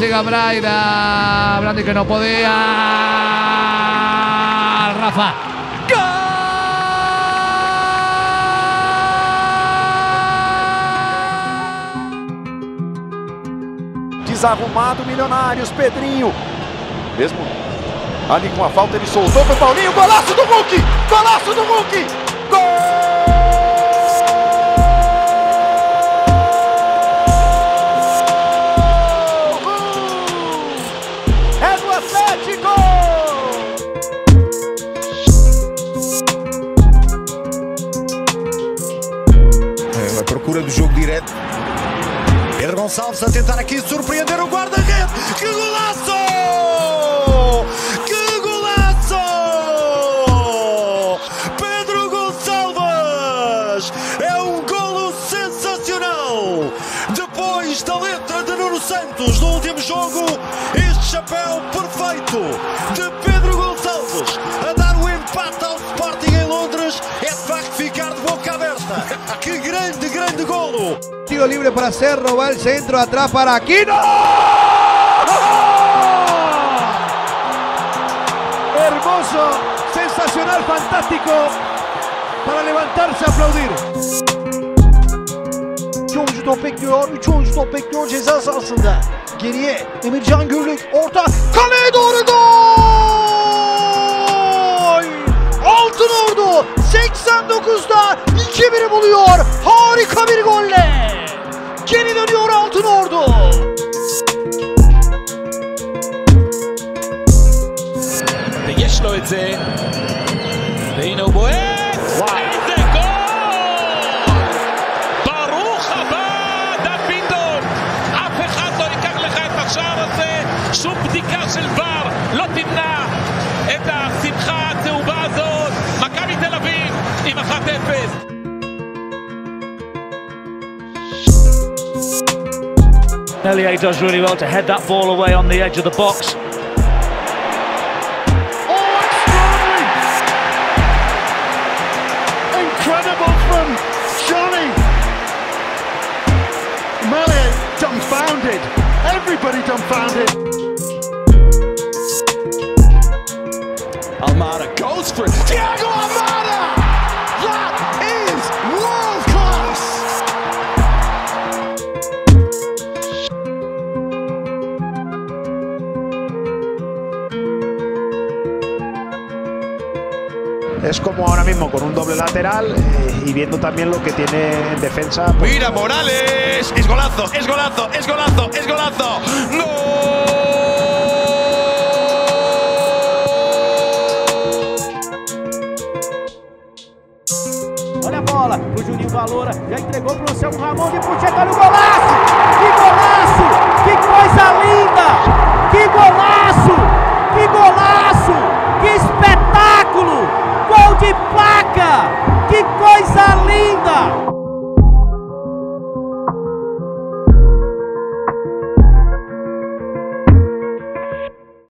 llega Braida, Brandi que no podía, Rafa. Desarrumado, Milionários, Pedrinho. Mesmo ali com a falta, ele soltou pro Paulinho. Golaço do Hulk! Golaço do Hulk! Gol! Procura do jogo direto. Pedro Gonçalves a tentar aqui surpreender o guarda-rede. Que golaço! Que golaço! Pedro Gonçalves! É um golo sensacional! Depois da letra de Nuno Santos no último jogo, este chapéu perfeito de Pedro Gonçalves a dar o empate ao Sporting em Londres é de facto ficar de boca aberta. Que grande, grande golo! Tiro libre para Cerro, va el centro atrás para Aquino. Hermoso, sensacional, fantástico para levantarse a aplaudir. İki oyuncu top bekliyor. Üç oyuncu top bekliyor ceza sahasında. Geriye Emircan Gürlük orta kaleye doğru gol! Altın Ordu 89'da 2-1'i buluyor. Harika bir golle. Geri dönüyor Altın Ordu. ויש לו את זה, והנה הוא בועט! איזה גול! ברוך הבא, דן ביטון! אף אחד לא ייקח לך את השער הזה, שום בדיקה של ור לא תמנע את השמחה הצהובה הזאת. מכבי תל אביב עם 1-0. Melier does really well to head that ball away on the edge of the box. Oh extraordinary! Incredible from Johnny. Melier dumbfounded. Everybody dumbfounded. Almada goes for it. Es como ahora mismo con un doble lateral eh, y viendo también lo que tiene en defensa. pues, Mira Morales, es golazo, es golazo, es golazo, es golazo. Olha a bola pro Juninho Valora. Já entregou pro Anselmo Ramon e pro Tchê. Olha o golaço! Que golaço! Que coisa linda! Que coisa linda!